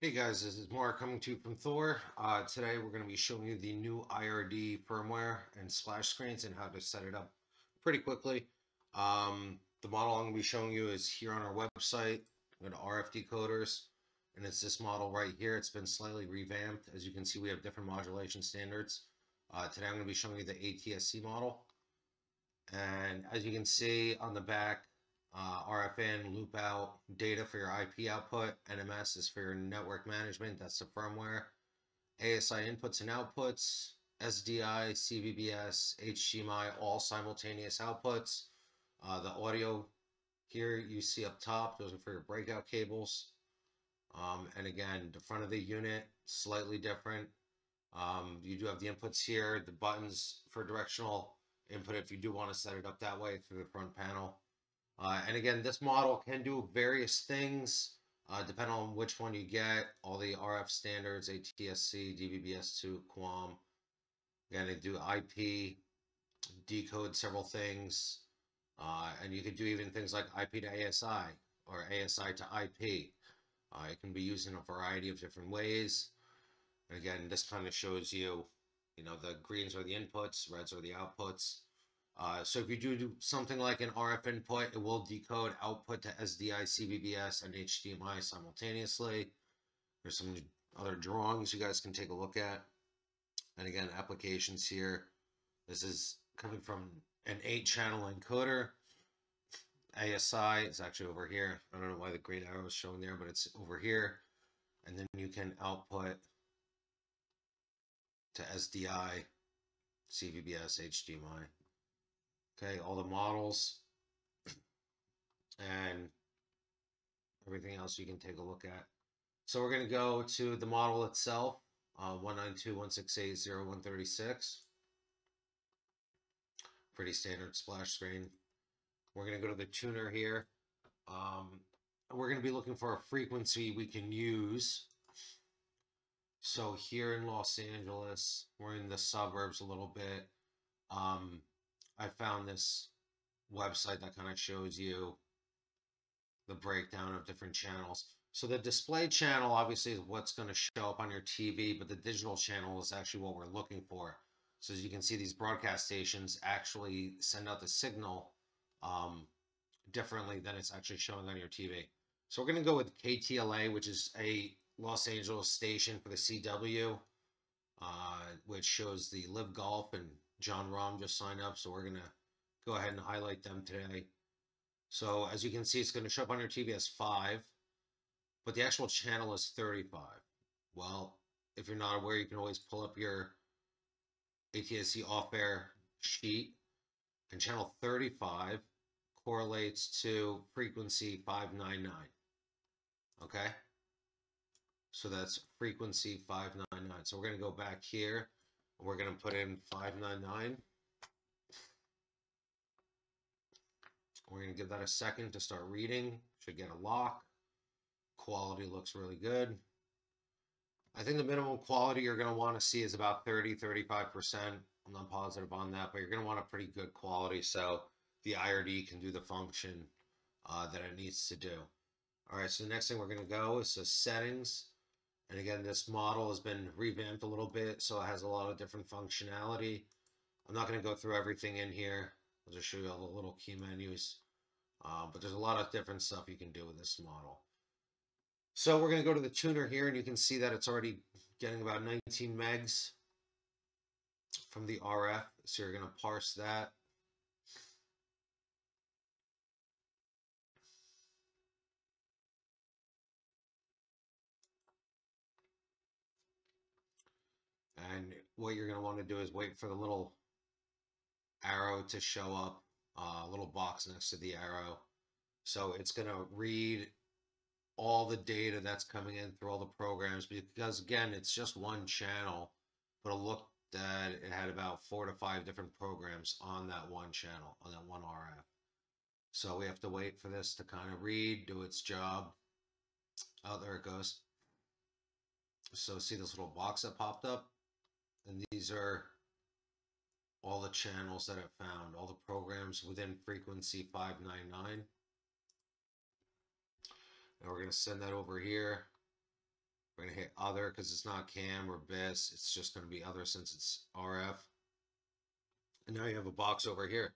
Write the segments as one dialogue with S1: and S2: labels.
S1: Hey guys, this is Mark coming to you from Thor. Uh, today we're going to be showing you the new IRD firmware and splash screens and how to set it up pretty quickly. Um, the model I'm going to be showing you is here on our website. We got RF decoders and it's this model right here. It's been slightly revamped. As you can see, we have different modulation standards. Uh, today I'm going to be showing you the ATSC model. And as you can see on the back, uh, RFN loop out data for your IP output. NMS is for your network management. That's the firmware. ASI inputs and outputs. SDI, CVBS, HDMI, all simultaneous outputs. Uh, the audio here you see up top, those are for your breakout cables. Um, and again, the front of the unit, slightly different. Um, you do have the inputs here, the buttons for directional input if you do want to set it up that way through the front panel. Uh, and again, this model can do various things uh, depending on which one you get. All the RF standards, ATSC, DVB-S2, QAM. Again, they do IP, decode several things. Uh, and you could do even things like IP to ASI or ASI to IP. Uh, it can be used in a variety of different ways. And again, this kind of shows you, you know, the greens are the inputs, reds are the outputs. Uh, so if you do something like an RF input, it will decode output to SDI, CVBS, and HDMI simultaneously. There's some other drawings you guys can take a look at. And again, applications here. This is coming from an 8-channel encoder. ASI is actually over here. I don't know why the green arrow is showing there, but it's over here. And then you can output to SDI, CVBS, HDMI. Okay, all the models and everything else you can take a look at. So we're going to go to the model itself, uh, 192.168.0.136. Pretty standard splash screen. We're going to go to the tuner here. Um, we're going to be looking for a frequency we can use. So here in Los Angeles, we're in the suburbs a little bit. Um, I found this website that kind of shows you the breakdown of different channels. So the display channel obviously is what's going to show up on your TV, but the digital channel is actually what we're looking for. So as you can see, these broadcast stations actually send out the signal um, differently than it's actually showing on your TV. So we're going to go with KTLA, which is a Los Angeles station for the CW, uh, which shows the LIV Golf and Jon Rahm just signed up, so we're going to go ahead and highlight them today. So as you can see, it's going to show up on your TV as 5, but the actual channel is 35. Well, if you're not aware, you can always pull up your ATSC off-air sheet, and channel 35 correlates to frequency 599. Okay? So that's frequency 599. So we're going to go back here we're going to put in 599. We're going to give that a second to start reading. Should get a lock. Quality looks really good. I think the minimum quality you're going to want to see is about 30, 35%. I'm not positive on that, but you're going to want a pretty good quality so the IRD can do the function uh, that it needs to do. All right, so the next thing we're going to go is the settings. And again, this model has been revamped a little bit, so it has a lot of different functionality. I'm not going to go through everything in here. I'll just show you all the little key menus. Uh, but there's a lot of different stuff you can do with this model. So we're going to go to the tuner here, and you can see that it's already getting about 19 megs from the RF. So you're going to parse that. And what you're going to want to do is wait for the little arrow to show up, a uh, little box next to the arrow. So it's going to read all the data that's coming in through all the programs because again, it's just one channel, but it looked that it had about four to five different programs on that one channel, on that one RF. So we have to wait for this to kind of read, do its job. Oh, there it goes. So see this little box that popped up? And these are all the channels that I've found, all the programs within frequency 599. And we're going to send that over here. We're gonna hit other because it's not cam or BISS. It's just gonna be other since it's RF. And now you have a box over here.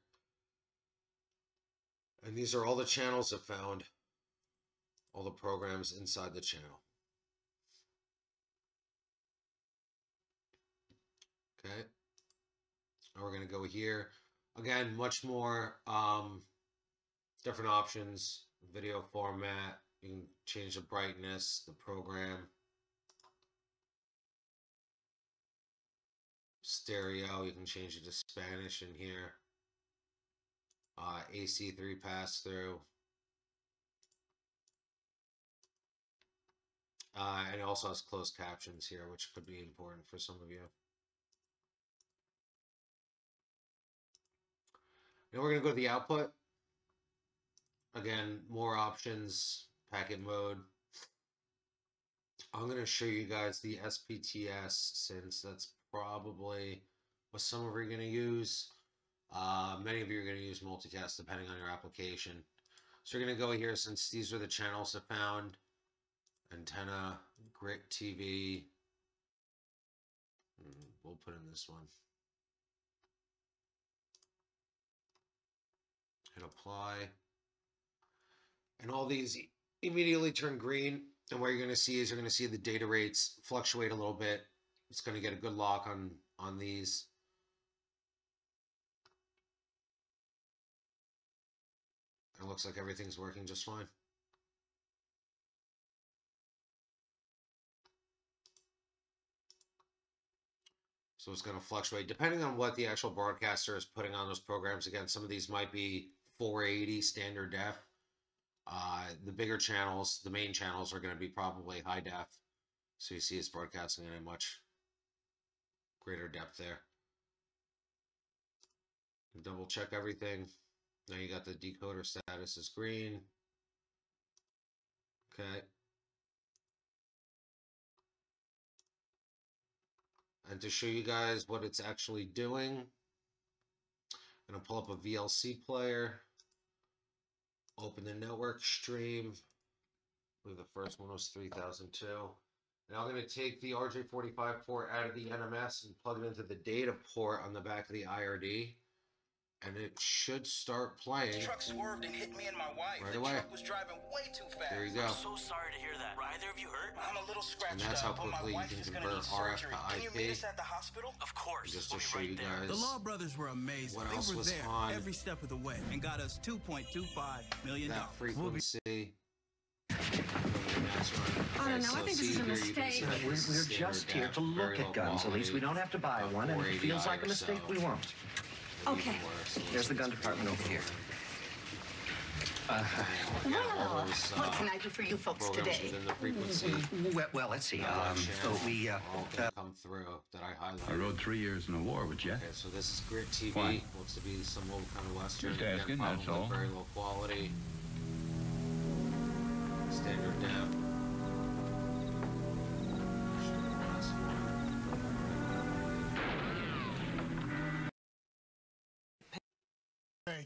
S1: And these are all the channels I've found. All the programs inside the channel. Okay. Now we're gonna go here. Again, much more um, different options, video format. You can change the brightness, the program. Stereo, you can change it to Spanish in here. Uh, AC3 pass through. Uh, and it also has closed captions here, which could be important for some of you. Now we're going to go to the output. Again, more options, packet mode. I'm going to show you guys the SPTS since that's probably what some of you are going to use. Uh, many of you are going to use multicast depending on your application. So you're going to go here since these are the channels I found. Antenna, Grit TV. Hmm, we'll put in this one. Hit apply. And all these immediately turn green. And what you're going to see is you're going to see the data rates fluctuate a little bit. It's going to get a good lock on, on these. It looks like everything's working just fine. So it's going to fluctuate depending on what the actual broadcaster is putting on those programs. Again, some of these might be 480 standard def. Uh, the bigger channels, the main channels, are going to be probably high def. So you see it's broadcasting in a much greater depth there. Double check everything. Now you got the decoder status is green. Okay. And to show you guys what it's actually doing, I'm going to pull up a VLC player open the network stream. I believe the first one was 3002. And I'm going to take the RJ45 port out of the NMS and plug it into the data port on the back of the IRD and it should start playing.
S2: The truck swerved and hit me and my wife.
S1: Right
S2: the
S1: away.
S2: truck was driving way too fast.
S1: There you go.
S3: I'm so sorry to hear that. Were either of you hurt?
S2: I'm a little scratched
S1: And that's how
S2: up, but
S1: quickly you
S2: my wife
S1: can
S2: is gonna
S1: convert
S2: need
S1: RF
S2: surgery.
S1: to
S2: Can you meet us at the hospital?
S3: Of course.
S1: Just to
S3: we'll
S1: show
S3: right
S1: you
S3: there.
S1: guys.
S4: The Law Brothers were amazing.
S1: What
S4: they
S1: else
S4: were
S1: was
S4: there
S1: on
S4: every step of the way and got us 2.25 million
S1: that
S4: dollars.
S1: frequency.
S5: I don't know, I think this is a mistake.
S6: We're, we're just here to look at guns. At least we don't have to buy one, and if it feels like a mistake, we won't.
S5: Okay.
S6: There's the gun department over here.
S5: Uh, Well, what can I do for you folks today?
S1: the.
S6: Well, well let's see.
S1: uh,
S6: Um,
S1: channel
S6: oh, we, uh, uh,
S1: come through that I highlighted.
S7: I rode three years in the war with Jeff.
S1: Okay, so this is Grit TV.
S7: Why?
S1: Looks to be some old kind of western.
S7: Just
S1: Again,
S7: asking, that's all.
S1: Very low quality. Standard def.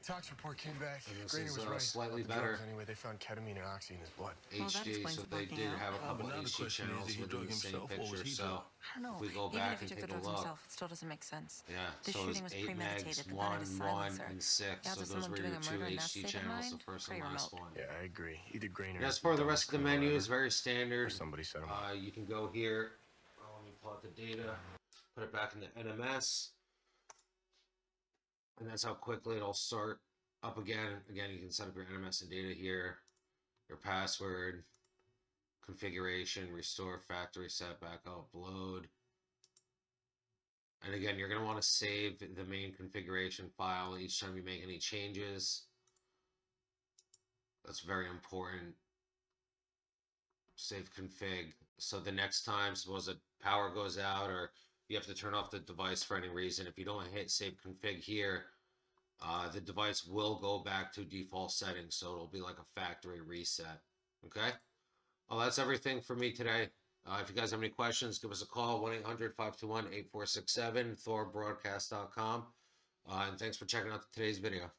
S8: Tox report came back.
S1: And
S8: Grainer was
S1: uh,
S8: right.
S1: slightly
S8: About the drugs
S1: better.
S8: Anyway, they found ketamine and oxy in his blood.
S1: one.
S9: Well, that
S1: HD,
S9: explains
S1: so
S9: the
S1: they
S9: blocking
S1: did
S9: out.
S1: have a couple
S4: but now the
S1: HD
S4: question is,
S1: channels
S4: did he
S1: within
S4: drug
S1: the same
S4: himself or was
S1: picture.
S4: he
S1: So
S4: drunk?
S9: I don't know.
S1: if we go
S9: Even
S1: back
S9: if he
S1: and
S9: took
S1: take
S9: the
S1: a
S9: drugs
S1: look.
S9: himself, it still doesn't make sense.
S1: yeah,
S9: This
S1: so it was
S9: shooting was
S1: eight
S9: premeditated.
S1: megs,
S9: The gun
S1: one,
S9: had a
S1: one,
S9: silencer.
S1: and six.
S9: The
S1: So those were
S9: doing
S1: your
S9: a
S1: two
S9: murder
S1: HD channels, the first and last one.
S8: Yeah, I agree. Either Grainer.
S1: And as for the rest of the menu, is very standard.
S8: somebody set him up.
S1: Uh, you can go here. Oh, let me plot the data. Put it back in the NMS. And that's how quickly it'll start up again. Again, you can set up your NMS and data here. Your password, configuration, restore, factory set, backup, load. And again, you're going to want to save the main configuration file each time you make any changes. That's very important save config. So the next time, suppose a power goes out or you have to turn off the device for any reason, if you don't hit save config here, uh, the device will go back to default settings. So it'll be like a factory reset. Okay. Well, that's everything for me today. Uh, if you guys have any questions, give us a call 1 800 521 8467, thorbroadcast.com. Uh, and thanks for checking out today's video.